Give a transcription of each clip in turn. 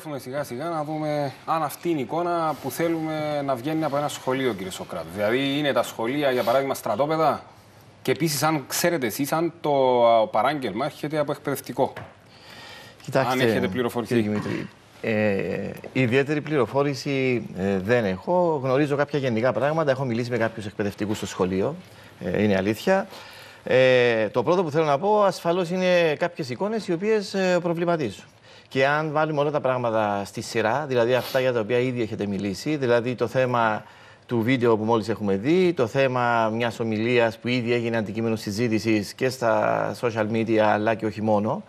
Έχουμε σιγά σιγά να δούμε αν αυτή είναι η εικόνα που θέλουμε να βγαίνει από ένα σχολείο, κύριε Σοκράτη. Δηλαδή, είναι τα σχολεία, για παράδειγμα, στρατόπεδα; Και επίσης, αν ξέρετε εσείς, αν το παράγγελμα έρχεται από εκπαιδευτικό. Κοιτάξτε, αν έχετε πληροφορηθεί. Κύριε Δημήτρη, ε, ιδιαίτερη πληροφόρηση ε, δεν έχω. Γνωρίζω κάποια γενικά πράγματα. Έχω μιλήσει με κάποιους εκπαιδευτικούς στο σχολείο. Ε, είναι αλήθεια. Ε, το πρώτο που θέλω να πω ασφαλώς είναι κάποιες εικόνες οι οποίες ε, προβληματίζουν. Και αν βάλουμε όλα τα πράγματα στη σειρά, δηλαδή αυτά για τα οποία ήδη έχετε μιλήσει, δηλαδή το θέμα του βίντεο που μόλις έχουμε δει, το θέμα μιας ομιλίας που ήδη έγινε αντικείμενο συζήτησης και στα social media αλλά και όχι μόνο,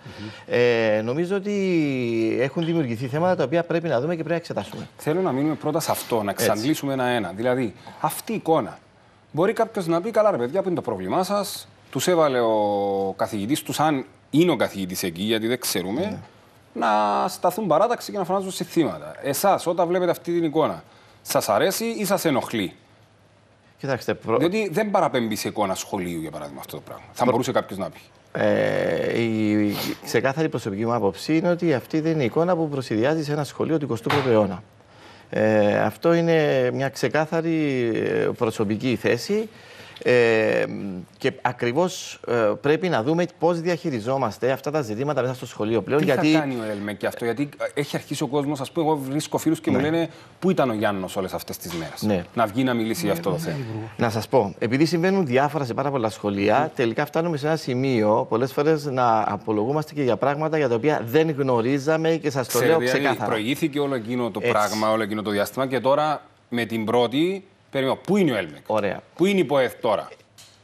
ε, νομίζω ότι έχουν δημιουργηθεί θέματα τα οποία πρέπει να δούμε και πρέπει να εξετάσουμε. Θέλω να μείνουμε πρώτα σε αυτό, να εξαντλήσουμε ένα-ένα. Δηλαδή, αυτή η εικόνα. Μπορεί κάποιος να πει: Καλά, ρε παιδιά, που είναι το πρόβλημά σας; Τους έβαλε ο καθηγητής τους, αν είναι ο καθηγητής εκεί, γιατί δεν ξέρουμε. Ναι να σταθούν παράταξη και να φωνάζουν σε θύματα. Εσάς, όταν βλέπετε αυτή την εικόνα, σας αρέσει ή σας ενοχλεί; Κοιτάξτε, προ... Διότι δεν παραπέμπει σε εικόνα σχολείου, για παράδειγμα, αυτό το πράγμα. Θα μπορούσε κάποιος να πει. Ε, η ξεκάθαρη προσωπική μου άποψη είναι ότι αυτή δεν είναι η εικόνα που προσυδειάζει σε ένα σχολείο του 21ου αιώνα. Ε, αυτό είναι μια ξεκάθαρη ε, προσωπική θέση ε, και ακριβώς ε, πρέπει να δούμε πώς διαχειριζόμαστε αυτά τα ζητήματα μέσα στο σχολείο πλέον. Τι γιατί... θα κάνει ο Έλμε και αυτό, Γιατί έχει αρχίσει ο κόσμος, ας πούμε, εγώ βρίσκω φίλους και ναι. μου λένε Πού ήταν ο Γιάννος όλες αυτές τις μέρες; Ναι. Να βγει να μιλήσει ναι, για αυτό το θέμα. Να σας πω, επειδή συμβαίνουν διάφορα σε πάρα πολλά σχολεία, τελικά φτάνουμε σε ένα σημείο πολλές φορές να απολογούμαστε και για πράγματα για τα οποία δεν γνωρίζαμε και σας το λέω δηλαδή, ξεκάθαρα. Προηγήθηκε όλο εκείνο το Έτσι. πράγμα, όλο εκείνο το διάστημα και τώρα με την πρώτη Περιμένω. Πού είναι ο Έλμεκ; Ωραία. Πού είναι η ΠΟΕΘ τώρα;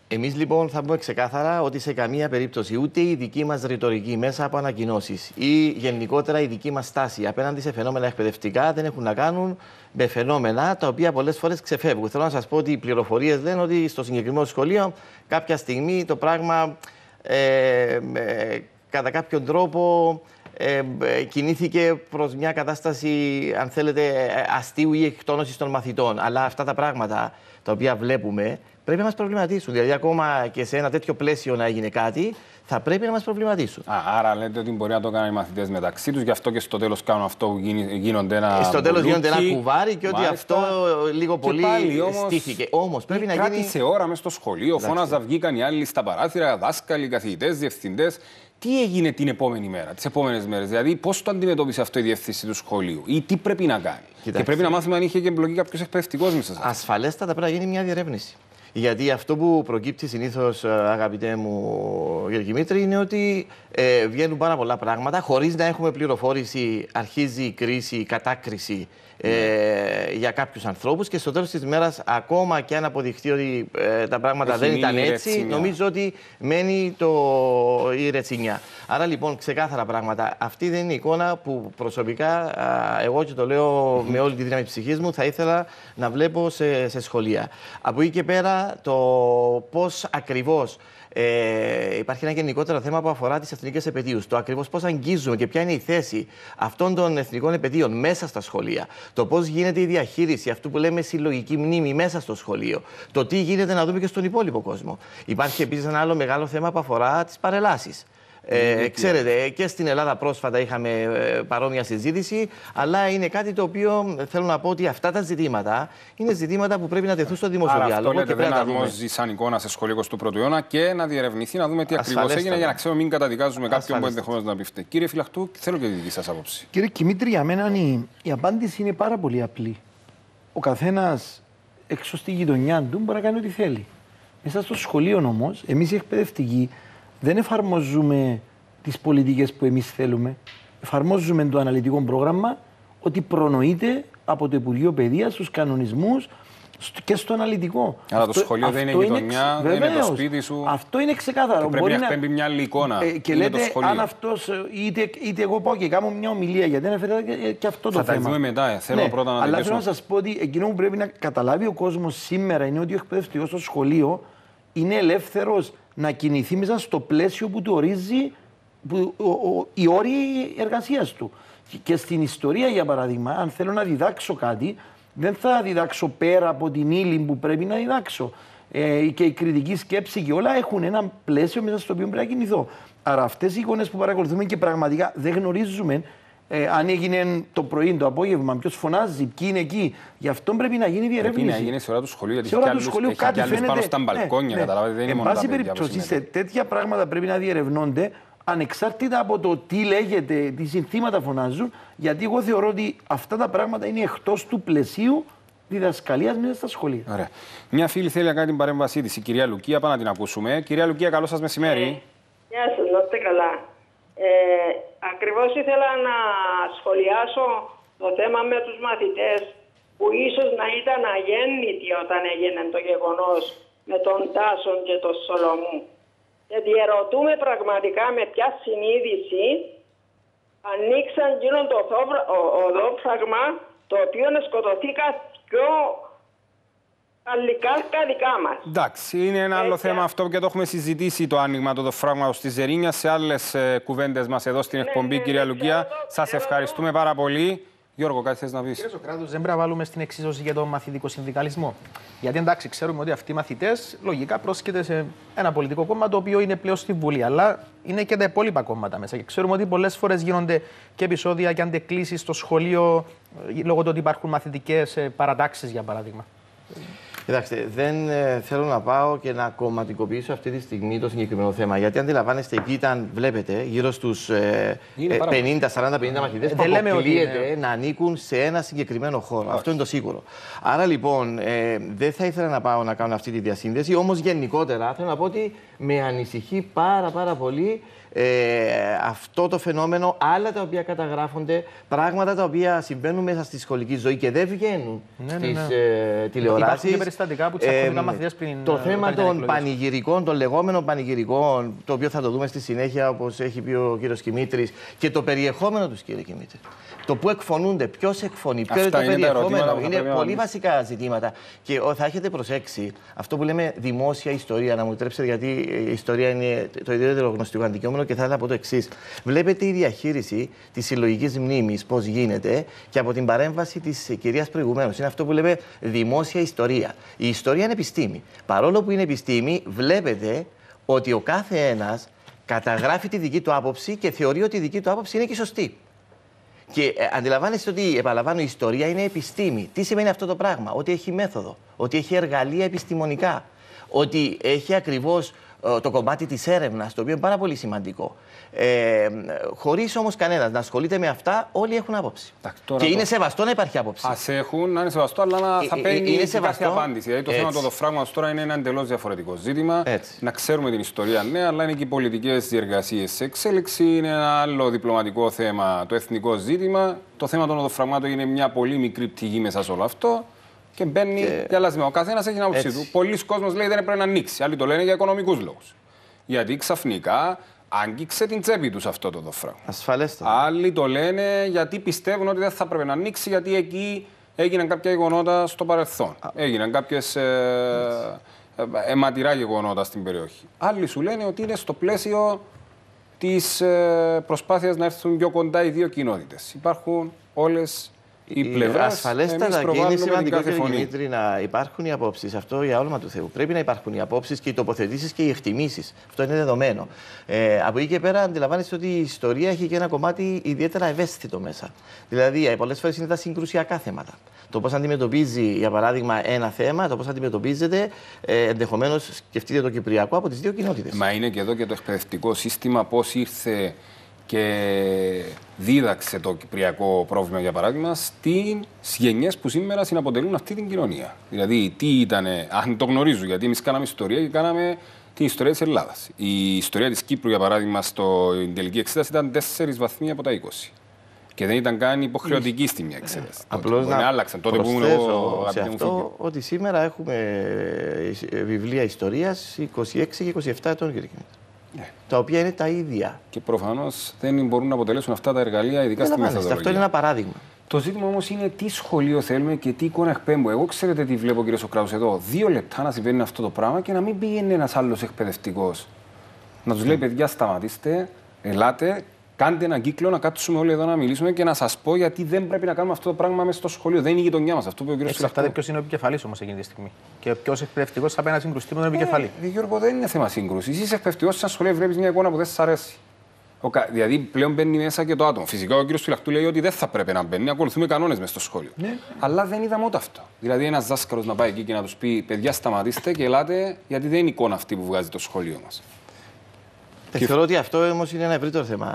Εμείς λοιπόν θα πούμε ξεκάθαρα ότι σε καμία περίπτωση ούτε η δική μας ρητορική μέσα από ανακοινώσεις ή γενικότερα η δική μας στάση απέναντι σε φαινόμενα εκπαιδευτικά δεν έχουν να κάνουν με φαινόμενα τα οποία πολλές φορές ξεφεύγουν. Θέλω να σας πω ότι οι πληροφορίες λένε ότι στο συγκεκριμένο σχολείο κάποια στιγμή το πράγμα ε, ε, κατά κάποιον τρόπο ε, ε, κινήθηκε προς μια κατάσταση, αν θέλετε, αστείου ή εκτόνωσης των μαθητών. Αλλά αυτά τα πράγματα τα οποία βλέπουμε πρέπει να μας προβληματίσουν. Δηλαδή, ακόμα και σε ένα τέτοιο πλαίσιο να έγινε κάτι, θα πρέπει να μας προβληματίσουν. Α, άρα λέτε ότι μπορεί να το κάνουν οι μαθητές μεταξύ τους, γι' αυτό και στο τέλος κάνουν αυτό που γίνονται ένα. Ε, στο τέλος γίνονται ένα κουβάρι και ότι αυτό λίγο πολύ όμως, στήθηκε. Όμως πρέπει να γίνει. σε ώρα μες στο σχολείο, φώναζα, βγήκαν οι άλλοι στα παράθυρα, δάσκαλοι, καθηγητές, διευθυντές τι έγινε την επόμενη μέρα, τις επόμενες μέρες; Δηλαδή, πώς το αντιμετώπισε αυτό η διευθύνση του σχολείου ή τι πρέπει να κάνει; Κοιτάξτε. Και πρέπει να μάθουμε αν είχε και εμπλοκή κάποιος εκπαιδευτικός μέσα σε Ασφαλέστατα πρέπει να γίνει μια διερεύνηση. Γιατί αυτό που προκύπτει συνήθως, ε, αγαπητέ μου κύριε Δημήτρη, είναι ότι ε, βγαίνουν πάρα πολλά πράγματα χωρίς να έχουμε πληροφόρηση. Αρχίζει η κρίση, η κατάκριση ε, για κάποιους ανθρώπους και στο τέλος της ημέρας, ακόμα και αν αποδειχτεί ότι ε, τα πράγματα δεν ήταν έτσι, νομίζω ότι μένει το, η ρετσινιά. Άρα λοιπόν, ξεκάθαρα πράγματα. Αυτή δεν είναι η εικόνα που προσωπικά, εγώ και το λέω με όλη τη δύναμη ψυχής μου, θα ήθελα να βλέπω σε, σε σχολεία. Από εκεί και πέρα, το πώς ακριβώς ε, υπάρχει ένα γενικότερο θέμα που αφορά τις εθνικές επαιτίους. Το ακριβώς πώς αγγίζουμε και ποια είναι η θέση αυτών των εθνικών επαιτίων μέσα στα σχολεία. Το πώς γίνεται η διαχείριση αυτού που λέμε συλλογική μνήμη μέσα στο σχολείο. Το τι γίνεται να δούμε και στον υπόλοιπο κόσμο. Υπάρχει επίσης ένα άλλο μεγάλο θέμα που αφορά τις παρελάσεις. Ε, ξέρετε, και στην Ελλάδα πρόσφατα είχαμε ε, παρόμοια συζήτηση, αλλά είναι κάτι το οποίο θέλω να πω ότι αυτά τα ζητήματα είναι ζητήματα που πρέπει να τεθούν στο δημοσιοδιάλογο. Αυτό λέτε, δεν αρμόζει σαν εικόνα σε σχολείο του πρώτου αιώνα και να διερευνηθεί, να δούμε τι ακριβώς έγινε για να ξέρουμε μην καταδικάζουμε κάποιον που ενδεχομένως να πιφτεί. Κύριε Φυλαχτού, θέλω και τη δική σας άποψη. Κύριε Κιμήτρη, για μένα η, η απάντηση είναι πάρα πολύ απλή. Ο καθένας έξω στη γειτονιά του μπορεί να κάνει ό,τι θέλει. Μέσα στο σχολείο όμως, εμείς οι εκπαιδευτικοί δεν εφαρμόζουμε τις πολιτικές που εμείς θέλουμε. Εφαρμόζουμε το αναλυτικό πρόγραμμα ότι προνοείται από το Υπουργείο Παιδείας στους κανονισμούς και στο αναλυτικό. Αλλά το σχολείο δεν είναι γειτονιά, δεν είναι το σπίτι σου. Αυτό είναι ξεκάθαρο. Και πρέπει να εκπέμπει μια άλλη εικόνα. Ε, και λέτε, αν αυτός, είτε, είτε εγώ πάω και κάνω μια ομιλία, γιατί αναφέρεται και, και αυτό το θα θέμα. Θα τα δούμε μετά. Ε. Θέλω ναι, πρώτα να Αλλά θέλω να σας πω ότι εκείνο που πρέπει να καταλάβει ο κόσμος σήμερα είναι ότι ο εκπαιδευτικός στο σχολείο είναι ελεύθερος να κινηθεί μέσα στο πλαίσιο που του ορίζει που, ο, ο, οι όροι εργασίας του. Και στην ιστορία, για παράδειγμα, αν θέλω να διδάξω κάτι, δεν θα διδάξω πέρα από την ύλη που πρέπει να διδάξω. Ε, και η κριτική σκέψη και όλα έχουν ένα πλαίσιο μέσα στο οποίο πρέπει να κινηθώ. Άρα αυτές οι εικόνες που παρακολουθούμε και πραγματικά δεν γνωρίζουμε ε, αν έγινε το πρωί, το απόγευμα, ποιος φωνάζει, ποιοι είναι εκεί. Γι' αυτό πρέπει να γίνει διερεύνηση. Πρέπει να γίνει σε ώρα του σχολείου, γιατί σε ώρα του σχολείου κάτι φαίνεται. πάνω στα μπαλκόνια, ναι, καταλάβετε, δεν είναι Εν μόνο πάση τα παιδιά περιπτώσει, που σε τέτοια πράγματα πρέπει να διερευνώνται ανεξάρτητα από το τι λέγεται, τι συνθήματα φωνάζουν, γιατί εγώ θεωρώ ότι αυτά τα πράγματα είναι εκτός του πλαισίου διδασκαλίας μέσα στα σχολεία. Ωραία. Μια φίλη θέλει να κάνει την παρέμβασή της, η κυρία Λουκία, πάμε να την ακούσουμε. Κυρία Λουκία, καλό σας μεσημέρι. Ε, γεια σας, να είστε καλά. Ε, Ακριβώς ήθελα να σχολιάσω το θέμα με τους μαθητές που ίσως να ήταν αγέννητοι όταν έγινε το γεγονός με τον Τάσον και τον Σολομού. Και διερωτούμε πραγματικά με ποια συνείδηση ανοίξαν εκείνο το οδόφραγμα το οποίο σκοτωθήκα πιο αλλικά δικά μας. Εντάξει, είναι ένα άλλο θέμα αυτό και το έχουμε συζητήσει το άνοιγμα του φράγματο τη Ζερίνια σε άλλες κουβέντες μας εδώ στην ναι, εκπομπή, ναι, κυρία ναι, Λουκία. Σας ευχαριστούμε πάρα πολύ. Γιώργο, κάτι θες να πεις; Κύριε Σοκράτου, δεν πρέπει να βάλουμε στην εξίσωση για τον μαθητικό συνδικαλισμό. Γιατί εντάξει, ξέρουμε ότι αυτοί οι μαθητές λογικά πρόσκειται σε ένα πολιτικό κόμμα το οποίο είναι πλέον στη Βουλή. Αλλά είναι και τα υπόλοιπα κόμματα μέσα. Και ξέρουμε ότι πολλές φορές γίνονται και επεισόδια και αντεκλήσει στο σχολείο ε, λόγω του ότι υπάρχουν μαθητικές ε, παρατάξεις, για παράδειγμα. Κοιτάξτε, δεν ε, θέλω να πάω και να κομματικοποιήσω αυτή τη στιγμή το συγκεκριμένο θέμα. Γιατί αντιλαμβάνεστε, εκεί ήταν, βλέπετε, γύρω στους ε, 50, 40, 50 μαθητές που αποκλείεται να ανήκουν σε ένα συγκεκριμένο χώρο. Αυτό είναι το σίγουρο. Άρα λοιπόν, ε, δεν θα ήθελα να πάω να κάνω αυτή τη διασύνδεση. Όμως γενικότερα θέλω να πω ότι με ανησυχεί πάρα πάρα πολύ ε, αυτό το φαινόμενο, άλλα τα οποία καταγράφονται, πράγματα τα οποία συμβαίνουν μέσα στη σχολική ζωή και δεν βγαίνουν ναι, ναι, ναι. ε, τηλεοράσεις. Υπάρχουν περιστατικά που τσακώνουν ε, μαθητές πριν. Το ε, θέμα των πανηγυρικών, των λεγόμενων πανηγυρικών, το οποίο θα το δούμε στη συνέχεια, όπως έχει πει ο κύριος Κιμήτρη, και το περιεχόμενο τους, κύριε Κιμήτρη. Το που εκφωνούνται, ποιος εκφωνεί, ποιο είναι το περιεχόμενο. Είναι πολύ βασικά ζητήματα. Και θα έχετε προσέξει αυτό που λέμε δημόσια ιστορία, να μου επιτρέψετε, γιατί η ιστορία είναι το ιδιαίτερο γνωστικό αντικείμενο και θα ήθελα να πω το εξής. Βλέπετε η διαχείριση της συλλογικής μνήμης, πώς γίνεται και από την παρέμβαση της κυρίας προηγουμένως. Είναι αυτό που λέμε δημόσια ιστορία. Η ιστορία είναι επιστήμη. Παρόλο που είναι επιστήμη, βλέπετε ότι ο κάθε ένας καταγράφει τη δική του άποψη και θεωρεί ότι η δική του άποψη είναι και σωστή. Και ε, αντιλαμβάνεστε ότι, επαναλαμβάνω, η ιστορία είναι επιστήμη. Τι σημαίνει αυτό το πράγμα, Ότι έχει μέθοδο, ότι έχει εργαλεία επιστημονικά, ότι έχει ακριβώς ε, το κομμάτι της έρευνας, το οποίο είναι πάρα πολύ σημαντικό. Ε, Χωρίς όμως κανένας να ασχολείται με αυτά, όλοι έχουν άποψη. και είναι σεβαστό να υπάρχει άποψη. Α έχουν, να είναι σεβαστό, αλλά να θα ε, παίρνει είναι σεβαστό. κάθε απάντηση. Δηλαδή το θέμα του οδοφράγματο τώρα είναι ένα εντελώς διαφορετικό ζήτημα. Έτσι. Να ξέρουμε την ιστορία, ναι, αλλά είναι και οι πολιτικές διεργασίες σε εξέλιξη. Είναι ένα άλλο διπλωματικό θέμα, το εθνικό ζήτημα. Το θέμα των οδοφραγμάτων είναι μια πολύ μικρή πτυχή μέσα σε όλο αυτό και μπαίνει και... για λασμένα. Ο καθένας έχει την άποψή του. Πολλοί κόσμοι λέει δεν πρέπει να ανοίξει. Άλλοι το λένε για οικονομικούς λόγους. Γιατί ξαφνικά άγγιξε την τσέπη τους αυτό το δοφράγμα. Ασφαλέστατα. Άλλοι το λένε γιατί πιστεύουν ότι δεν θα πρέπει να ανοίξει, γιατί εκεί έγιναν κάποια γεγονότα στο παρελθόν. Α. Έγιναν κάποιες ε, ε, αιματηρά γεγονότα στην περιοχή. Άλλοι σου λένε ότι είναι στο πλαίσιο της ε, προσπάθειας να έρθουν πιο κοντά οι δύο κοινότητες. Υπάρχουν όλες οι πλευράς. Ασφαλέστατα και είναι σημαντικό, κύριε Δημήτρη, να υπάρχουν οι απόψεις. Αυτό για όνομα του Θεού. Πρέπει να υπάρχουν οι απόψεις και οι τοποθετήσεις και οι εκτιμήσεις. Αυτό είναι δεδομένο. Ε, από εκεί και πέρα, αντιλαμβάνεστε ότι η ιστορία έχει και ένα κομμάτι ιδιαίτερα ευαίσθητο μέσα. Δηλαδή, ε, πολλές φορές είναι τα συγκρουσιακά θέματα. Το πώς αντιμετωπίζει, για παράδειγμα, ένα θέμα, το πώς αντιμετωπίζεται, ε, ενδεχομένως σκεφτείτε το Κυπριακό από τις δύο κοινότητες. Μα είναι και εδώ και το εκπαιδευτικό σύστημα πώς ήρθε και δίδαξε το κυπριακό πρόβλημα, για παράδειγμα, στις γενιές που σήμερα συναποτελούν αυτή την κοινωνία. Δηλαδή, τι ήταν, αν το γνωρίζω, γιατί εμείς κάναμε ιστορία και κάναμε την ιστορία της Ελλάδας. Η ιστορία της Κύπρου, για παράδειγμα, στην τελική εξέταση ήταν 4 βαθμοί από τα 20. Και δεν ήταν καν υποχρεωτική στη μια εξέταση. Απλώς να άλλαξαν. Τότε που ήμουν εγώ σε αυτό ότι σήμερα έχουμε βιβλία ιστορίας 26 και 27 ετών, κύριε ναι. Τα οποία είναι τα ίδια. Και προφανώς δεν μπορούν να αποτελέσουν αυτά τα εργαλεία, ειδικά στη μεθοδολογία. Αυτό είναι ένα παράδειγμα. Το ζήτημα όμως είναι τι σχολείο θέλουμε και τι εικόνα εκπέμπω. Εγώ ξέρετε τι βλέπω, κύριε Σοκράους, εδώ. Δύο λεπτά να συμβαίνει αυτό το πράγμα και να μην πήγαινε ένας άλλος εκπαιδευτικός. Να τους λέει, παιδιά, σταματήστε, ελάτε, Κάντε έναν κύκλο να κάτσουμε όλοι εδώ να μιλήσουμε και να σας πω γιατί δεν πρέπει να κάνουμε αυτό το πράγμα μέσα στο σχολείο. Δεν είναι η γειτονιά μας. Αυτό που ο κ. Εξαρτάται ποιος είναι ο επικεφαλής όμως εκείνη τη στιγμή. Και ποιο εκπαιδευτικός θα πάει να συγκρουστεί με τον επικεφαλής. Ε, Γιώργο, δεν είναι θέμα σύγκρουσης. Είσαι εκπαιδευτικός σε ένα σχολείο, βλέπεις μια εικόνα που δεν σας αρέσει. Ο, δηλαδή πλέον μπαίνει μέσα και το άτομο. Φυσικά ο κ. Φυλαχτού λέει ότι δεν θα πρέπει να μπαίνει, ακολουθούμε κανόνες μέσα στο σχόλιο. Ναι. Αλλά δεν είδαμε ούτε αυτό. Δηλαδή ένας δάσκαλος να πάει εκεί και να τους πει: Παιδιά, σταματήστε και ελάτε, γιατί δεν είναι εικόνα αυτή που βγάζει το σχολείο μας. Και... Θεωρώ ότι αυτό όμως είναι ένα ευρύτερο θέμα,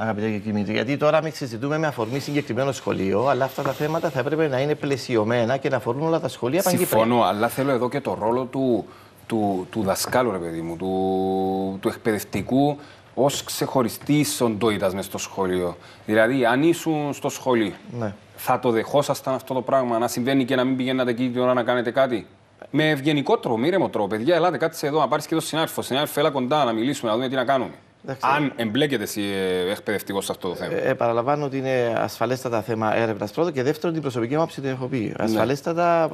αγαπητέ κ. Δημήτρη. Γιατί τώρα μην συζητούμε με αφορμή συγκεκριμένο σχολείο, αλλά αυτά τα θέματα θα έπρεπε να είναι πλαισιωμένα και να αφορούν όλα τα σχολεία Συμφωνώ, αλλά θέλω εδώ και το ρόλο του, του, του δασκάλου, ρε παιδί μου, του, του εκπαιδευτικού ως ξεχωριστή οντότητα μες στο σχολείο. Δηλαδή, αν ήσουν στο σχολείο, ναι. θα το δεχόσασταν αυτό το πράγμα να συμβαίνει και να μην πηγαίνατε εκεί την ώρα να κάνετε κάτι; Με ευγενικό τρόπο, μη τρόπο. Παιδιά, ελάτε, κάτσε εδώ, να πάρεις και το συνάδελφο. Συνάδελφο, έλα κοντά να μιλήσουμε, να δούμε τι να κάνουμε. Αν εμπλέκεται εσύ ε, εκπαιδευτικός σε αυτό το θέμα. Ε, παραλαμβάνω ότι είναι ασφαλέστατα θέμα έρευνας πρώτο και δεύτερον την προσωπική μου άποψη την έχω πει. Ναι. Ασφαλέστατα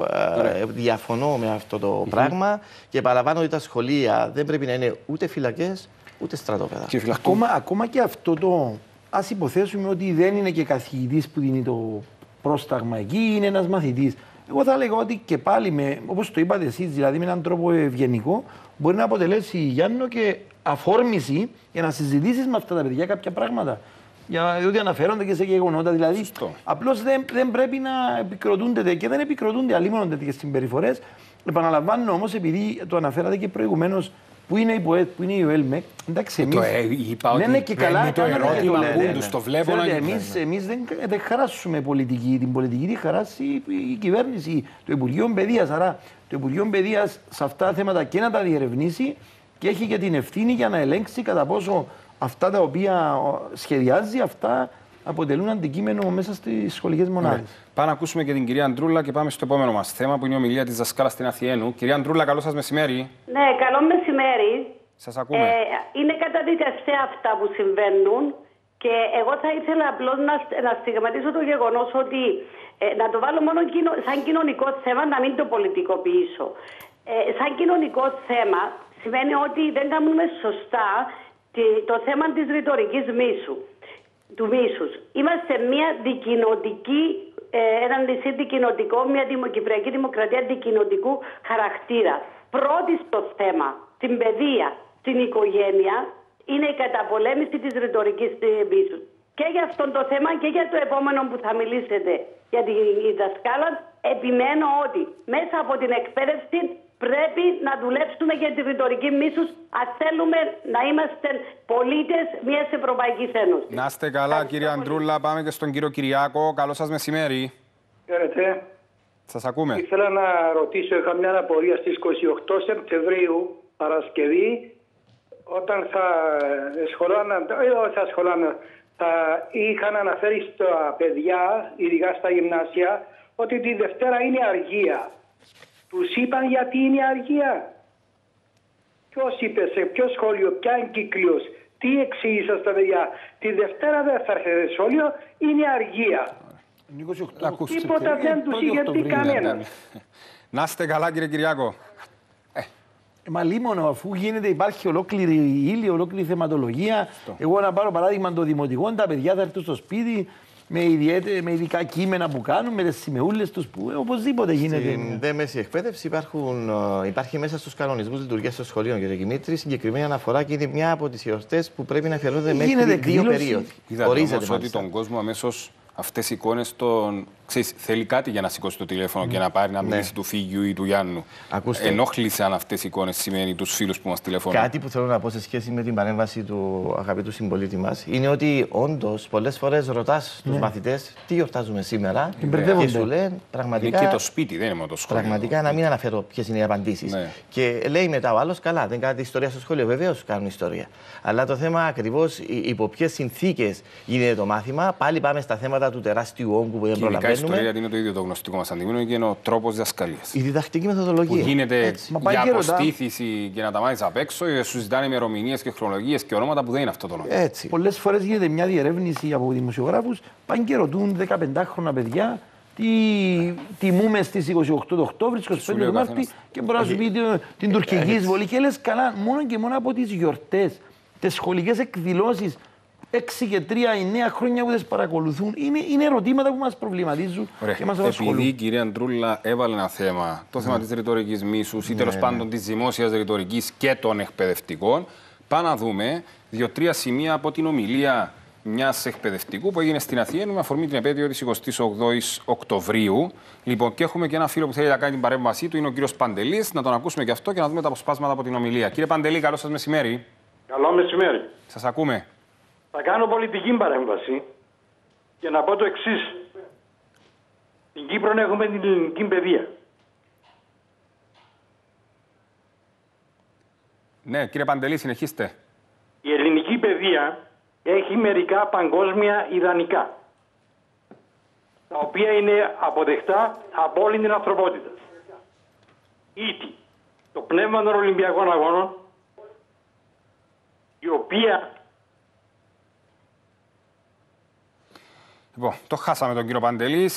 ε, διαφωνώ με αυτό το πράγμα και παραλαμβάνω ότι τα σχολεία δεν πρέπει να είναι ούτε φυλακές ούτε στρατόπεδα. Και ακόμα, ακόμα και αυτό το. Α υποθέσουμε ότι δεν είναι και καθηγητής που δίνει το πρόσταγμα εκεί, είναι ένας μαθητής. Εγώ θα έλεγα ότι και πάλι, όπως το είπατε εσείς, δηλαδή με έναν τρόπο ευγενικό, μπορεί να αποτελέσει Γιάννο και αφόρμηση για να συζητήσεις με αυτά τα παιδιά κάποια πράγματα. Για, διότι αναφέρονται και σε γεγονότα. Δηλαδή, απλώς δεν, δεν πρέπει να επικροτούνται και δεν επικροτούνται αλλήμον τέτοιε συμπεριφορές. Επαναλαμβάνω όμως, επειδή το αναφέρατε και προηγουμένως, Πού είναι η ΠΟΕΤ, πού είναι η ΟΕΛΜΕ. Εντάξει, εμείς. είπα ναι, ναι, και καλά. Το ερώτημα που ναι, ναι. το βλέπω να Εμεί δεν, δεν χαράσουμε πολιτική. Την πολιτική τη χαράσει η κυβέρνηση, το Υπουργείο Παιδείας. Άρα το Υπουργείο Παιδείας σε αυτά τα θέματα και να τα διερευνήσει και έχει και την ευθύνη για να ελέγξει κατά πόσο αυτά τα οποία σχεδιάζει, αυτά αποτελούν αντικείμενο μέσα στις σχολικές μονάδες. Ναι. Πάμε να ακούσουμε και την κυρία Αντρούλα και πάμε στο επόμενο μας θέμα που είναι η ομιλία της δασκάλα στην Αθιένου. Κυρία Αντρούλα, καλό σας μεσημέρι. Ναι, καλό μεσημέρι. Σας ακούμε. Ε, είναι καταδικαστέα αυτά που συμβαίνουν και εγώ θα ήθελα απλώς να, να στιγματίσω το γεγονός ότι ε, να το βάλω μόνο σαν κοινωνικό θέμα, να μην το πολιτικοποιήσω. Ε, σαν κοινωνικό θέμα σημαίνει ότι δεν κάνουμε σωστά το θέμα της ρητορικής μίσου του μίσους. Είμαστε μια δικοινοτική, ε, ένα νησί δικοινοτικό, μια δημοκυπριακή δημοκρατία δικοινοτικού χαρακτήρα. Πρώτη στο θέμα, την παιδεία, την οικογένεια, είναι η καταπολέμηση της ρητορικής μίσους. Και για αυτό το θέμα και για το επόμενο που θα μιλήσετε για τη δασκάλα, επιμένω ότι μέσα από την εκπαίδευση πρέπει να δουλέψουμε για τη ρητορική μίσους αν θέλουμε να είμαστε πολίτες μιας Ευρωπαϊκής Ένωσης. Να είστε καλά, κύριε Αντρούλα. Πάμε και στον κύριο Κυριάκο. Καλό σας μεσημέρι. Χαίρετε. Σας ακούμε. Ήθελα να ρωτήσω, είχα μια απορία στις 28 Σεπτεμβρίου, Παρασκευή, όταν θα σχολάνε, ε, θα σχολάνε, θα είχαν αναφέρει στα παιδιά, ειδικά στα γυμνάσια, ότι τη Δευτέρα είναι αργία. Τους είπαν γιατί είναι αργία. Ποιος είπε, σε ποιο σχόλιο, ποια εγκύκλιο, τι εξήγησα στα παιδιά. Τη Δευτέρα δεν θα έρθει σχόλιο, είναι αργία. Τίποτα δεν τους είχε πει κανένας. Να είστε καλά, κύριε Κυριάκο. Ε, μα λίμωνο, αφού γίνεται, υπάρχει ολόκληρη ύλη, ολόκληρη θεματολογία. Εγώ να πάρω παράδειγμα των δημοτικών, τα παιδιά θα έρθουν στο σπίτι, με, ιδιαίτε, με ειδικά κείμενα που κάνουν, με τις σημεούλες τους που ε, οπωσδήποτε γίνεται. Στην δε μέση εκπαίδευση υπάρχουν, ε, υπάρχει μέσα στους κανονισμούς λειτουργίας των σχολείων, κύριε Δημήτρη, συγκεκριμένη αναφορά και είναι μια από τις εορτές που πρέπει να αφιερώνεται μέχρι δύο περίοδοι. Είδατε ότι τον κόσμο αμέσως αυτές οι εικόνες των. Ξέρεις, θέλει κάτι για να σηκώσει το τηλέφωνο και να πάρει να ναι. μιλήσει ναι. του Φίγιου ή του Γιάννου. Ακούστε. Ενόχλησαν αυτές οι εικόνες σημαίνει τους φίλους που μας τηλεφωνούν. Κάτι που θέλω να πω σε σχέση με την παρέμβαση του αγαπητού συμπολίτη μας είναι ότι όντως πολλές φορές ρωτάς τους ναι. μαθητές τι γιορτάζουμε σήμερα; Και σου λένε πραγματικά. Είναι και το σπίτι, δεν είναι μόνο το σχολείο. Πραγματικά να μην αναφέρω ποιες είναι οι απαντήσεις. Ναι. Και λέει μετά ο άλλος, καλά, δεν κάνετε ιστορία στο σχολείο. Βεβαίως κάνουν ιστορία. Αλλά το θέμα ακριβώς υπό ποιες συνθήκες γίνεται το μάθημα, πάλι πάμε στα θέματα του τεράστιου όγκου που δεν προλαβαίνουμε. Η ιστορία είναι το ίδιο το γνωστικό μα αντικείμενο και είναι ο τρόπο διδασκαλία. Η διδακτική μεθοδολογία. Που γίνεται Έτσι. για αποστήθηση και να τα μάθει απ' έξω, ή σου ζητάνε ημερομηνίε και χρονολογίε και ονόματα που δεν είναι αυτό το νόημα. Πολλέ φορέ γίνεται μια διερεύνηση από δημοσιογράφου, πάνε και ρωτούν 15χρονα παιδιά τι τιμούμε στι 28 του Οκτώβρη, 25 του Μάρτη και μπορεί να σου πει την τουρκική εισβολή. Και λε καλά, μόνο και μόνο από τι γιορτέ, τι σχολικέ εκδηλώσει 6 και 3 ή 9 χρόνια που τις παρακολουθούν. Είναι, είναι ερωτήματα που μας προβληματίζουν Ωραία. και μας απασχολούν. Επειδή η κυρία Αντρούλα έβαλε ένα θέμα, το θέμα ναι. της ρητορικής μίσους ή τέλος ναι, πάντων ναι. της δημόσιας ρητορικής και των εκπαιδευτικών, Πάμε να δούμε δύο-τρία σημεία από την ομιλία μιας εκπαιδευτικού που έγινε στην Αθήνα με αφορμή την επέτειο της 28η Οκτωβρίου. Λοιπόν, και έχουμε και ένα φίλο που θέλει να κάνει την παρέμβασή του, είναι ο κύριος Παντελής. Να τον ακούσουμε και αυτό και να δούμε τα αποσπάσματα από την ομιλία. Κύριε Παντελή, καλό σας μεσημέρι. Καλό μεσημέρι. Σας ακούμε. Θα κάνω πολιτική παρέμβαση και να πω το εξής. Στην Κύπρο έχουμε την ελληνική παιδεία. Ναι, κύριε Παντελή, συνεχίστε. Η ελληνική παιδεία έχει μερικά παγκόσμια ιδανικά, τα οποία είναι αποδεκτά από όλη την ανθρωπότητα. Ήτι το πνεύμα των Ολυμπιακών Αγώνων, η οποία Λοιπόν, το χάσαμε τον κύριο Παντελή.